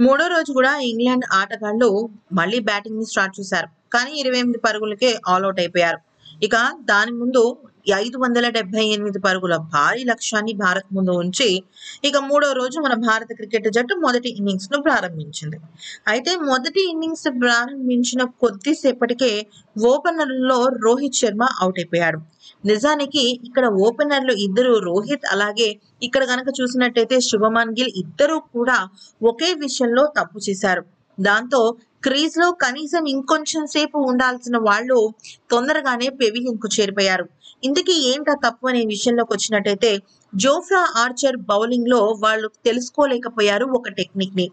మూడో రోజు కూడా ఇంగ్లాండ్ ఆటగాళ్ళు మళ్ళీ బ్యాటింగ్ని స్టార్ట్ చేశారు. కానీ ఇరవై ఎనిమిది పరుగులకే ఆల్అౌట్ అయిపోయారు. ఇక దాని ముందు ఐదు వందల డెబ్బై ఎనిమిది పరుగుల భారీ లక్ష్యాన్ని భారత్ ముందు ఉంచి ఇక మూడో రోజు మన భారత క్రికెట్ జట్టు మొదటి ఇన్నింగ్స్ను ప్రారంభించింది. అయితే మొదటి ఇన్నింగ్స్ ప్రారంభించిన కొద్దిసేపటికే ఓపెనర్లలో రోహిత్ శర్మ అవుట్ అయిపోయాడు. నిజానికి ఇక్కడ ఓపెనర్లు ఇద్దరు రోహిత్ అలాగే ఇక్కడ కనుక చూసినట్టయితే శుభమాన్ గిల్ ఇద్దరు కూడా ఒకే విషయంలో తప్పు చేశారు. దాంతో క్రీజ్లో కనీసం ఇంకొంచెం సేపు ఉండాల్సిన వాళ్ళు తొందరగానే పెవిలియన్కు చేరిపోయారు. ఇంతకీ ఏంటా తప్పు అనే విషయంలోకి వచ్చినట్టయితే జోఫ్రా ఆర్చర్ బౌలింగ్లో వాళ్ళు తెలుసుకోలేకపోయారు ఒక టెక్నిక్ని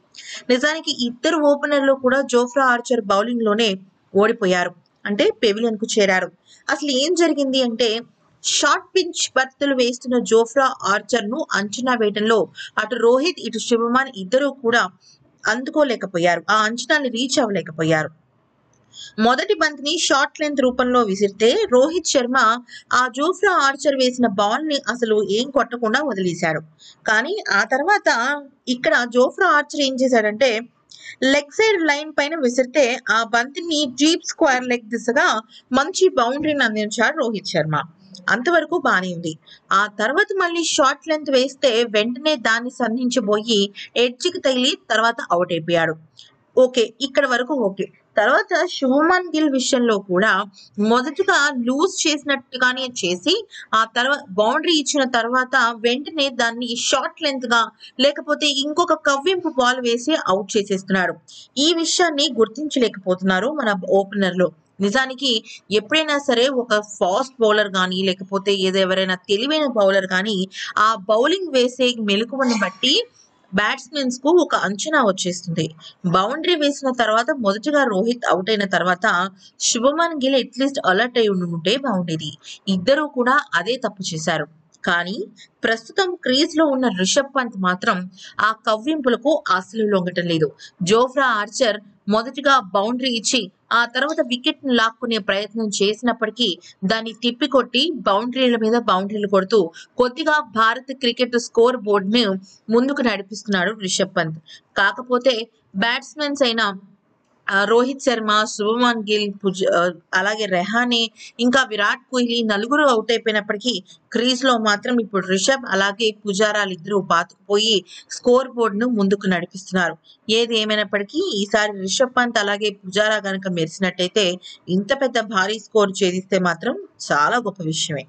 నిజానికి ఇద్దరు ఓపెనర్లు కూడా జోఫ్రా ఆర్చర్ బౌలింగ్లోనే ఓడిపోయారు. అంటే పెవిలియన్కు చేరారు. అసలు ఏం జరిగింది అంటే షార్ట్ పిచ్ బర్తులు వేస్తున్న జోఫ్రా ఆర్చర్ను అంచనా వేయడంలో అటు రోహిత్ ఇటు శుభమాన్ ఇద్దరు కూడా అందుకోలేకపోయారు. ఆ అంచనాన్ని రీచ్ అవ్వలేకపోయారు. మొదటి బంతిని షార్ట్ లెంత్ రూపంలో విసిరితే రోహిత్ శర్మ ఆ జోఫ్రా ఆర్చర్ వేసిన బాల్ని అసలు ఏం కొట్టకుండా వదిలేశాడు. కానీ ఆ తర్వాత ఇక్కడ జోఫ్రా ఆర్చర్ ఏం చేశాడంటే లెగ్ సైడ్ లైన్ పైన విసిరితే ఆ బంతిని జీప్ స్క్వేర్ లెగ్ దిశగా మంచి బౌండరీని అందించాడు రోహిత్ శర్మ. అంతవరకు బానే ఉంది. ఆ తర్వాత మళ్ళీ షార్ట్ లెంత్ వేస్తే వెంటనే దాన్ని సంధించబోయి ఎడ్జ్కి తగిలి తర్వాత అవుట్ అయిపోయాడు. ఓకే ఇక్కడ వరకు ఓకే. తర్వాత శుభమన్ గిల్ విషయంలో కూడా మొదటగా లూజ్ చేసినట్టుగానే చేసి ఆ తర్వాత బౌండరీ ఇచ్చిన తర్వాత వెంటనే దాన్ని షార్ట్ లెంత్గా లేకపోతే ఇంకొక కవ్వింపు బాల్ వేసి అవుట్ చేసేస్తున్నాడు. ఈ విషయాన్ని గుర్తించలేకపోతున్నారు మన ఓపెనర్లు. నిజానికి ఎప్పుడైనా సరే ఒక ఫాస్ట్ బౌలర్ కానీ లేకపోతే ఏదో ఎవరైనా తెలివైన బౌలర్ కానీ ఆ బౌలింగ్ వేసే మెలకువని బట్టి బ్యాట్స్మెన్స్కు ఒక అంచనా వచ్చేస్తుంది. బౌండరీ వేసిన తర్వాత మొదటగా రోహిత్ అవుట్ అయిన తర్వాత శుభమన్ గిల్ అట్లీస్ట్ అలర్ట్ అయి ఉంటే బాగుండేది ఇద్దరూ కూడా అదే తప్పు చేశారు. కానీ ప్రస్తుతం క్రీజ్లో ఉన్న రిషబ్ పంత్ మాత్రం ఆ కవ్వింపులకు అసలు లొంగటం లేదు. జోఫ్రా ఆర్చర్ మొదటిగా బౌండరీ ఇచ్చి ఆ తర్వాత వికెట్ను లాక్కునే ప్రయత్నం చేసినప్పటికీ దాన్ని తిప్పికొట్టి బౌండరీల మీద బౌండరీలు కొడుతూ కొద్దిగా భారత క్రికెట్ స్కోర్ బోర్డును ముందుకు నడిపిస్తున్నాడు రిషబ్ పంత్. కాకపోతే బ్యాట్స్మెన్స్ అయిన రోహిత్ శర్మ శుభమాన్ గిల్ పుజ అలాగే రెహానే ఇంకా విరాట్ కోహ్లీ నలుగురు అవుట్ అయిపోయినప్పటికీ క్రీజ్లో మాత్రం ఇప్పుడు రిషబ్ అలాగే పుజారాలు ఇద్దరు పాతుకుపోయి స్కోర్ బోర్డును ముందుకు నడిపిస్తున్నారు. ఏది ఏమైనప్పటికీ ఈసారి రిషబ్ పంత్ అలాగే పుజారా కనుక మెరిసినట్టయితే ఇంత పెద్ద భారీ స్కోర్ ఛేదిస్తే మాత్రం చాలా గొప్ప విషయమే.